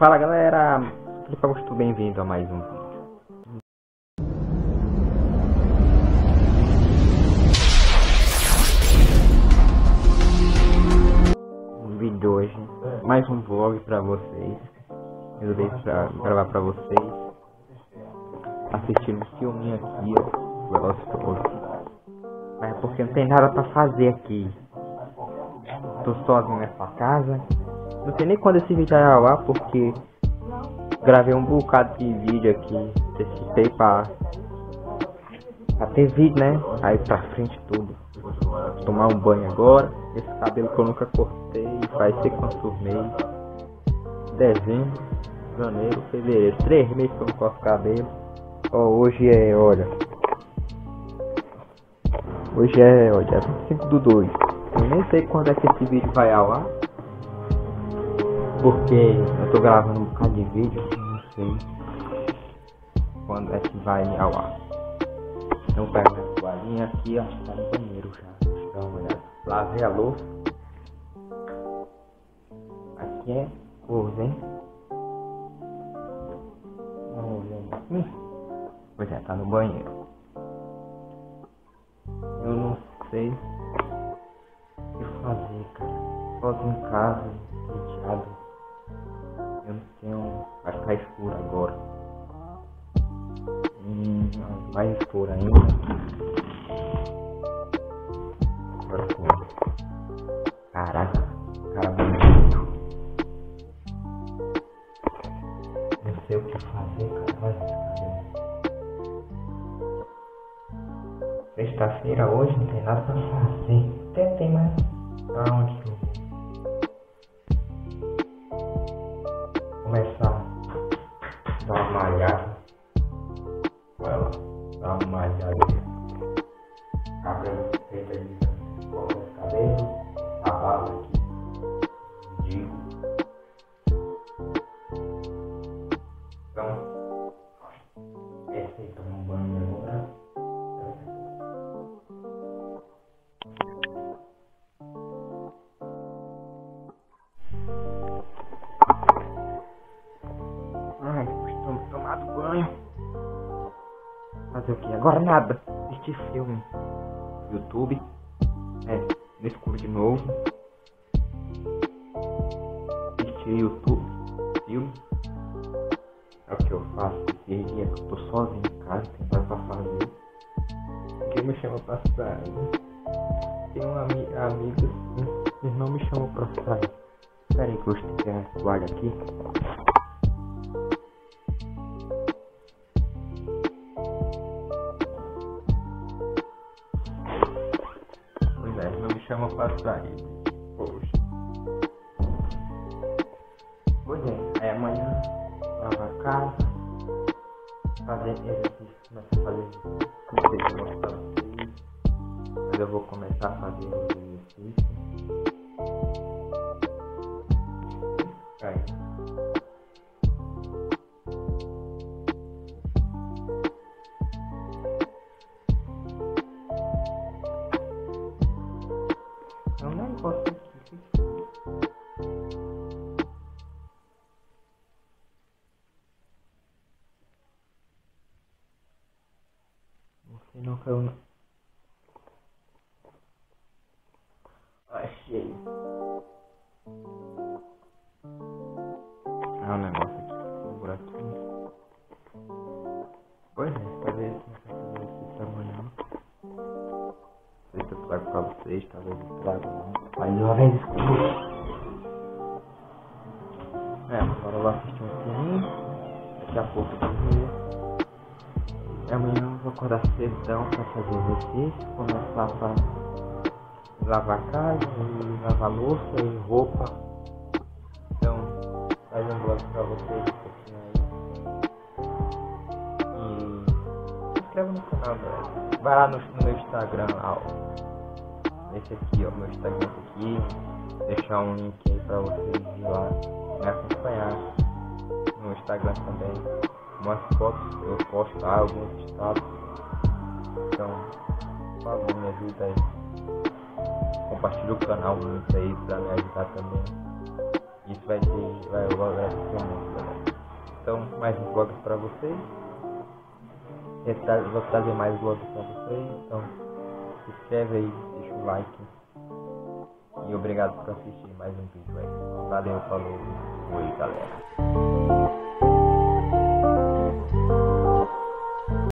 Fala galera, Augusto, bem-vindo a mais um vídeo. vídeo de hoje, mais um vlog pra vocês. Eu dei pra gravar pra vocês. Assistindo um filminho aqui, ó, Velocity Mas é porque não tem nada pra fazer aqui. Tô sozinho nessa casa. Não sei nem quando esse vídeo vai ao ar, porque gravei um bocado de vídeo aqui. Testei pra, pra ter vídeo, né? Aí pra frente tudo. Vou tomar um banho agora. Esse cabelo que eu nunca cortei. Vai ser meses? Dezembro, janeiro, fevereiro. Três meses que eu não corto cabelo. Ó, hoje é, olha. Hoje é, olha, 25 do 2. Eu nem sei quando é que esse vídeo vai ao ar porque eu tô gravando um bocado de vídeo, não sei quando é que vai ao ar. Então pego minha toalhinha aqui, ó, tá no banheiro já. Deixa eu uma olhada. Lavei a louça. Aqui é coisa, hein? Vamos ver aqui. Pois é, tá no banheiro. Eu não sei o que fazer, cara. Sozinho em casa, Mais escuro ainda. Agora. Caraca, cara bonito. Não sei o que fazer, cara. Sexta-feira hoje não tem nada pra fazer. Até tem mais. Aonde que eu vou? começar a dar uma aí toma um banho agora. banho. Fazer o que? Agora nada. Assistir filme. YouTube. É, no escuro de novo. Assistir YouTube. Filme. É faço esse dia que eu tô sozinho em casa, tem nada pra fazer. Quem me chama pra sair? Tem um ami amigo assim, eles não me chamam pra sair. Espera aí que eu esteja a toalha aqui. chama pra sair. Poxa. Pois é, aí amanhã lavar a casa, fazer exercício, começar a fazer exercício, se eu mostrar vocês, mas eu vou começar a fazer exercício. Aí. É um negócio Você não caiu no... Achei. É um negócio aqui. Um buraquinho. Pois é, fazer esse tamanho sei se eu trago pra vocês, talvez eu trago não. Mas uma vez escuro. É, agora eu vou assistir um filme. Daqui a pouco eu vou amanhã eu vou acordar cedão pra fazer exercício, começar pra lavar casa, e lavar louça e roupa. Então, faz um vlog pra vocês um aí. E se inscreva no canal, galera. Vai lá no, no meu Instagram lá, ó. Esse aqui, ó, meu Instagram aqui. Deixar um link aí pra vocês ir lá me acompanhar no Instagram também umas fotos eu posto lá, alguns estados. Então, por favor, me ajuda aí. Compartilha o canal muito aí pra me ajudar também. Isso vai ter, vai, vai, vai, vai, vai Então, mais um vlog pra vocês. Vou trazer mais vlogs pra vocês. Então, se inscreve aí, deixa o like. E obrigado por assistir mais um vídeo aí. Valeu, falou. Oi, galera.